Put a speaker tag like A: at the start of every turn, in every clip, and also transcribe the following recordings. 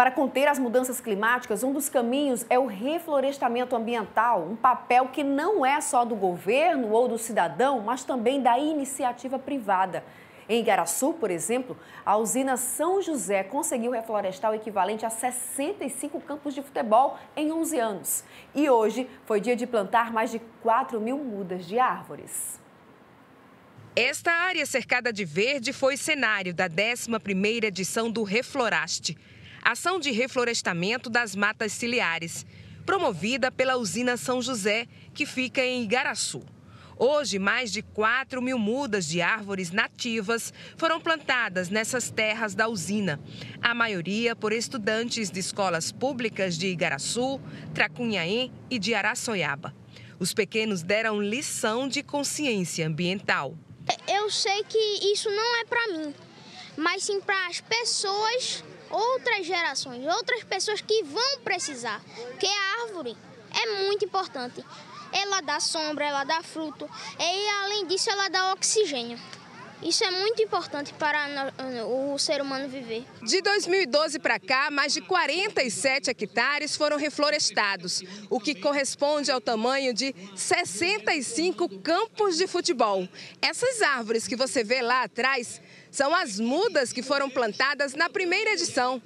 A: Para conter as mudanças climáticas, um dos caminhos é o reflorestamento ambiental, um papel que não é só do governo ou do cidadão, mas também da iniciativa privada. Em Igaraçu, por exemplo, a usina São José conseguiu reflorestar o equivalente a 65 campos de futebol em 11 anos. E hoje foi dia de plantar mais de 4 mil mudas de árvores.
B: Esta área cercada de verde foi cenário da 11ª edição do Refloraste, ação de reflorestamento das matas ciliares, promovida pela usina São José, que fica em Igaraçu. Hoje, mais de 4 mil mudas de árvores nativas foram plantadas nessas terras da usina, a maioria por estudantes de escolas públicas de Igaraçu, Tracunhaém e de Araçoiaba. Os pequenos deram lição de consciência ambiental.
C: Eu sei que isso não é para mim, mas sim para as pessoas, outras gerações, outras pessoas que vão precisar, porque a árvore é muito importante. Ela dá sombra, ela dá fruto. E além disso ela dá oxigênio. Isso é muito importante para o ser humano viver.
B: De 2012 para cá, mais de 47 hectares foram reflorestados, o que corresponde ao tamanho de 65 campos de futebol. Essas árvores que você vê lá atrás são as mudas que foram plantadas na primeira edição.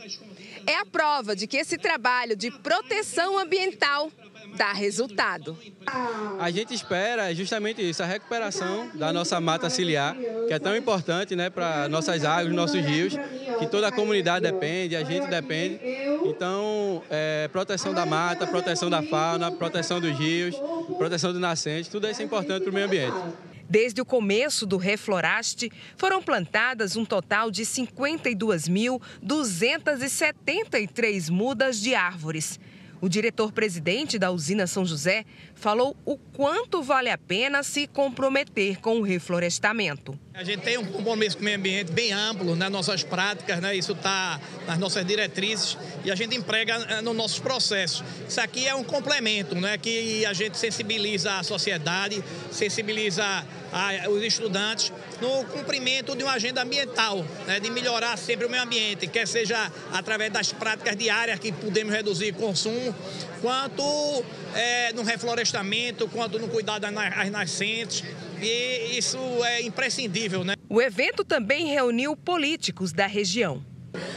B: É a prova de que esse trabalho de proteção ambiental dá resultado.
D: A gente espera justamente isso, a recuperação da nossa mata ciliar, que é tão importante né, para nossas águas, nossos rios, que toda a comunidade depende, a gente depende. Então, é, proteção da mata, proteção da fauna, proteção dos rios, proteção do nascente, tudo isso é importante para o meio ambiente.
B: Desde o começo do Refloraste, foram plantadas um total de 52.273 mudas de árvores. O diretor-presidente da usina São José falou o quanto vale a pena se comprometer com o reflorestamento.
E: A gente tem um compromisso com o meio ambiente bem amplo nas nossas práticas, né? isso está nas nossas diretrizes e a gente emprega eh, nos nossos processos. Isso aqui é um complemento, né? que a gente sensibiliza a sociedade, sensibiliza a, os estudantes no cumprimento de uma agenda ambiental, né? de melhorar sempre o meio ambiente, quer seja através das práticas diárias que podemos reduzir o quanto é, no reflorestamento, quanto no cuidado das nascentes. E isso é imprescindível, né?
B: O evento também reuniu políticos da região.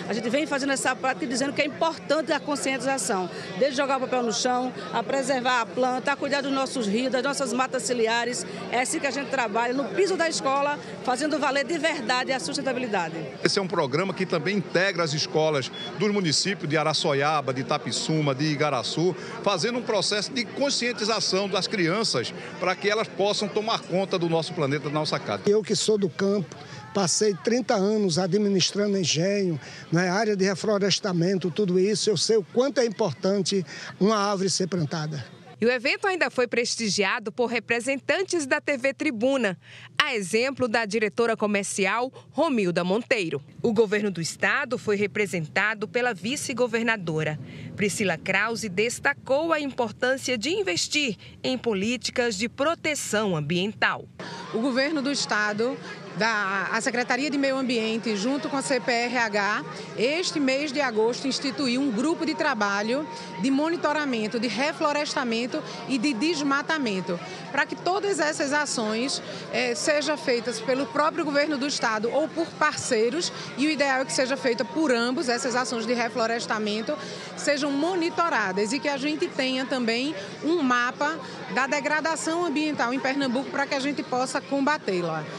F: A gente vem fazendo essa prática dizendo que é importante a conscientização, desde jogar o papel no chão, a preservar a planta, a cuidar dos nossos rios, das nossas matas ciliares. É assim que a gente trabalha, no piso da escola, fazendo valer de verdade a sustentabilidade.
G: Esse é um programa que também integra as escolas dos municípios de Araçoiaba, de Itapissuma, de Igaraçu, fazendo um processo de conscientização das crianças para que elas possam tomar conta do nosso planeta, da nossa casa.
H: Eu que sou do campo, Passei 30 anos administrando engenho, na área de reflorestamento, tudo isso. Eu sei o quanto é importante uma árvore ser plantada.
B: E o evento ainda foi prestigiado por representantes da TV Tribuna, a exemplo da diretora comercial Romilda Monteiro. O governo do estado foi representado pela vice-governadora. Priscila Krause destacou a importância de investir em políticas de proteção ambiental.
I: O governo do estado da a Secretaria de Meio Ambiente, junto com a CPRH, este mês de agosto instituiu um grupo de trabalho de monitoramento, de reflorestamento e de desmatamento, para que todas essas ações eh, sejam feitas pelo próprio governo do estado ou por parceiros, e o ideal é que seja feita por ambos, essas ações de reflorestamento sejam monitoradas e que a gente tenha também um mapa da degradação ambiental em Pernambuco para que a gente possa combatê-la.